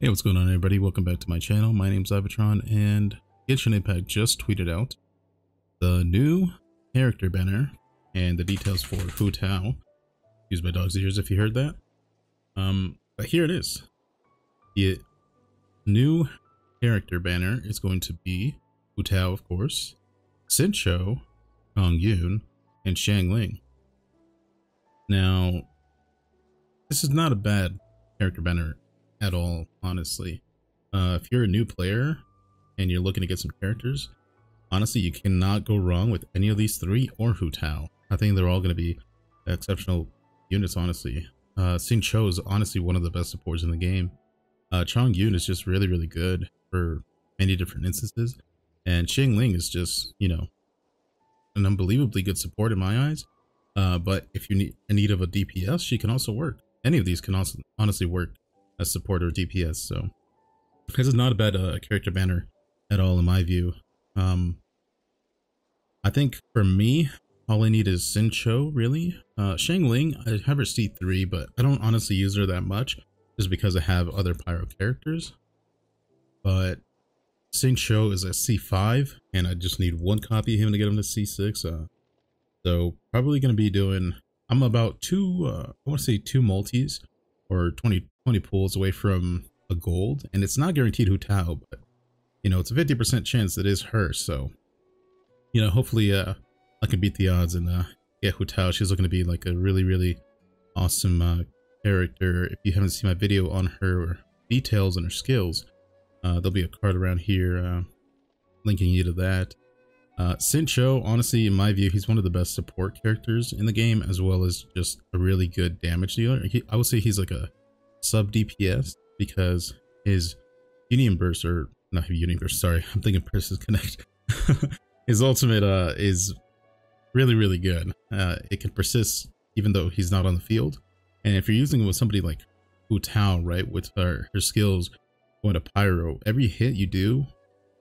Hey, what's going on everybody? Welcome back to my channel. My name's Ivatron and Genshin Impact just tweeted out the new character banner and the details for Hu Tao. Use my dog's ears if you heard that. Um, but here it is. The new character banner is going to be Hu Tao, of course, Xingqiu, Chongyun, and Xiangling. Now, this is not a bad character banner at all, honestly. Uh, if you're a new player and you're looking to get some characters, honestly, you cannot go wrong with any of these three or Hu Tao. I think they're all going to be exceptional units, honestly. Uh, Xingqiu is honestly one of the best supports in the game. Uh, Chongyun is just really, really good for many different instances. And Xiangling is just, you know, an unbelievably good support in my eyes. Uh, but if you need in need of a DPS, she can also work. Any of these can also honestly work as support or DPS. So this is not a bad uh, character banner at all in my view. Um, I think for me, all I need is Xingqiu, really. Uh, Ling, I have her C3, but I don't honestly use her that much just because I have other Pyro characters. But Xingqiu is a C5, and I just need one copy of him to get him to C6. Uh, so probably going to be doing, I'm about two, uh, I want to say two multis or 20, 20 pulls away from a gold. And it's not guaranteed Hu Tao, but you know, it's a 50% chance that is her. So, you know, hopefully uh, I can beat the odds and uh, get Hu Tao. She's looking to be like a really, really awesome uh, character. If you haven't seen my video on her details and her skills, uh, there'll be a card around here uh, linking you to that. Uh, Xingqiu, honestly, in my view, he's one of the best support characters in the game, as well as just a really good damage dealer. He, I would say he's like a sub DPS because his Union Burst, or not Union Burst, sorry, I'm thinking Princess Connect. his ultimate uh, is really, really good. Uh, it can persist even though he's not on the field. And if you're using it with somebody like Hu Tao, right, with her, her skills going to Pyro, every hit you do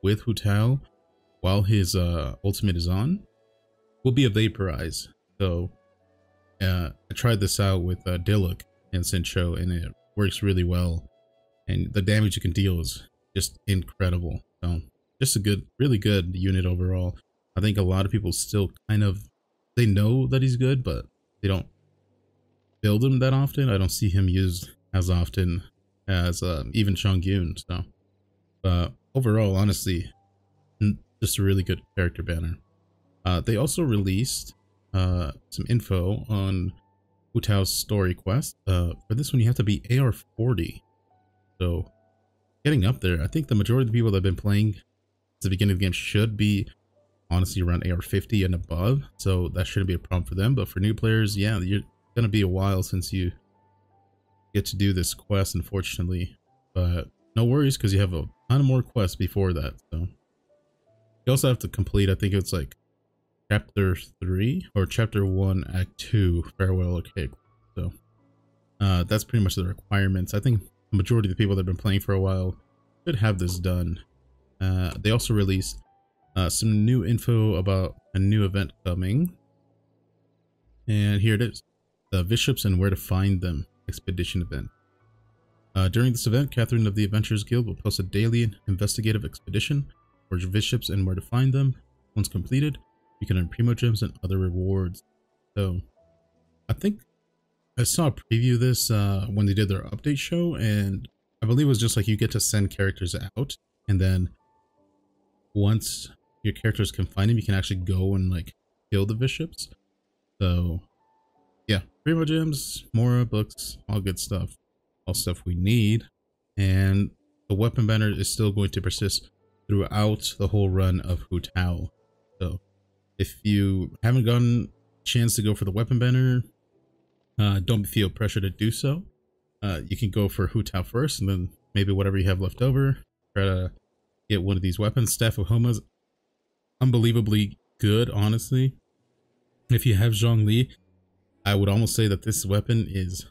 with Hu Tao while his uh, ultimate is on will be a vaporize. So uh, I tried this out with uh, Diluc and Xingqiu and it works really well. And the damage you can deal is just incredible. So just a good, really good unit overall. I think a lot of people still kind of, they know that he's good, but they don't build him that often. I don't see him used as often as uh, even Chongyun. So, but overall, honestly, just a really good character banner. Uh, they also released uh, some info on Hu Tao's story quest. Uh, for this one, you have to be AR40. So, getting up there, I think the majority of the people that have been playing at the beginning of the game should be honestly around AR50 and above. So, that shouldn't be a problem for them. But for new players, yeah, you're going to be a while since you get to do this quest, unfortunately. But no worries, because you have a ton more quests before that. So, you also have to complete, I think it's like chapter 3 or chapter 1, act 2, Farewell Okay. So uh, that's pretty much the requirements. I think the majority of the people that have been playing for a while should have this done. Uh, they also released uh, some new info about a new event coming. And here it is. The Bishops and Where to Find Them Expedition event. Uh, during this event, Catherine of the Adventurers Guild will post a daily investigative expedition for bishops and where to find them. Once completed, you can earn primo gems and other rewards. So, I think I saw a preview of this uh, when they did their update show, and I believe it was just like you get to send characters out, and then once your characters can find them, you can actually go and like kill the bishops. So, yeah, primo gems, Mora books, all good stuff, all stuff we need, and the weapon banner is still going to persist throughout the whole run of Hu Tao. So if you haven't gotten a chance to go for the weapon banner, uh, don't feel pressure to do so. Uh, you can go for Hu Tao first, and then maybe whatever you have left over, try to get one of these weapons. Staff of Homa's unbelievably good, honestly. If you have Zhongli, I would almost say that this weapon is...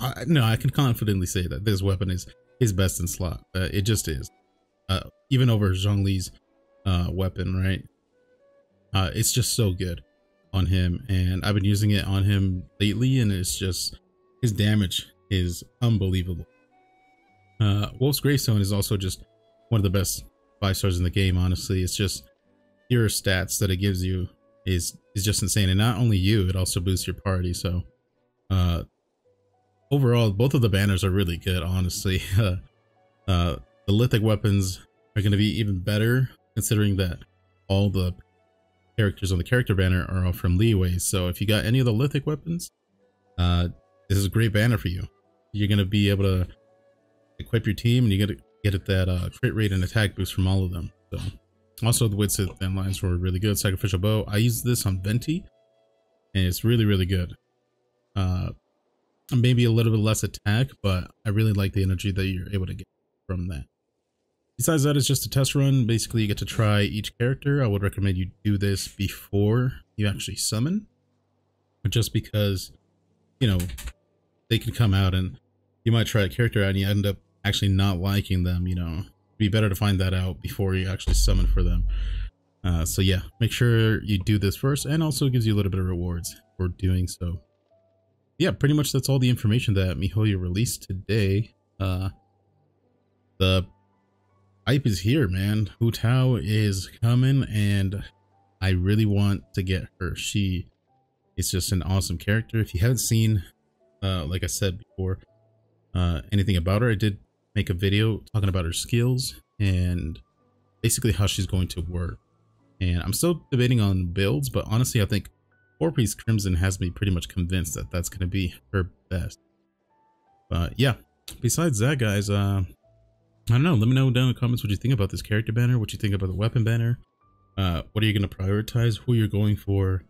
Uh, no, I can confidently say that this weapon is his best in slot. Uh, it just is uh, even over Zhongli's uh, weapon, right? Uh, it's just so good on him, and I've been using it on him lately, and it's just his damage is unbelievable. Uh, Wolf's Gravestone is also just one of the best five stars in the game. Honestly, it's just your stats that it gives you is is just insane, and not only you, it also boosts your party. So, uh, overall, both of the banners are really good. Honestly, uh, uh, the lithic weapons are going to be even better considering that all the characters on the character banner are all from Liyue. So if you got any of the lithic weapons, uh, this is a great banner for you. You're going to be able to equip your team and you get get that uh, crit rate and attack boost from all of them. So also the wits and lines were really good. Sacrificial bow. I used this on Venti and it's really, really good. Uh, maybe a little bit less attack, but I really like the energy that you're able to get from that. Besides that, it's just a test run. Basically, you get to try each character. I would recommend you do this before you actually summon. Just because, you know, they can come out and you might try a character out and you end up actually not liking them, you know. It'd be better to find that out before you actually summon for them. Uh, so yeah, make sure you do this first and also gives you a little bit of rewards for doing so. Yeah, pretty much that's all the information that MiHoYo released today. Uh, the hype is here, man. Hu Tao is coming, and I really want to get her. She is just an awesome character. If you haven't seen, uh, like I said before, uh, anything about her, I did make a video talking about her skills and basically how she's going to work. And I'm still debating on builds, but honestly, I think Four Piece Crimson has me pretty much convinced that that's going to be her best. But yeah, besides that, guys, uh, I don't know. Let me know down in the comments what you think about this character banner, what you think about the weapon banner. Uh, what are you going to prioritize? Who you're going for?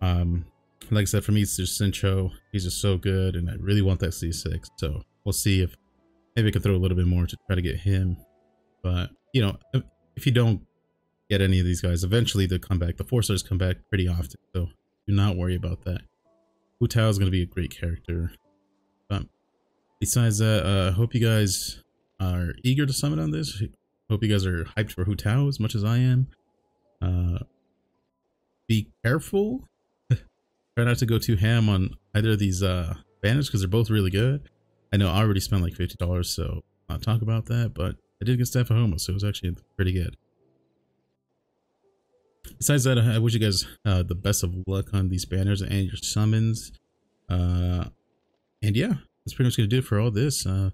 Um, like I said, for me, it's just Xingqiu. He's just so good, and I really want that C6. So we'll see if maybe I can throw a little bit more to try to get him. But, you know, if, you don't get any of these guys, eventually they'll come back. The four stars come back pretty often, so do not worry about that. Hu Tao is going to be a great character. But besides that, uh, I hope you guys are eager to summon on this. Hope you guys are hyped for Hu Tao as much as I am. Uh, be careful. Try not to go too ham on either of these uh, banners because they're both really good. I know I already spent like $50, so I'll talk about that, but I did get Staff of Homa, so it was actually pretty good. Besides that, I wish you guys uh, the best of luck on these banners and your summons. Uh, and yeah, that's pretty much going to do it for all this. Uh,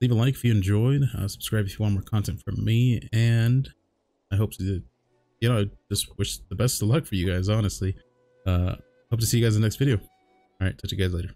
leave a like if you enjoyed uh, subscribe if you want more content from me and i hope to you know just wish the best of luck for you guys honestly. Uh hope to see you guys in the next video. All right touch you guys later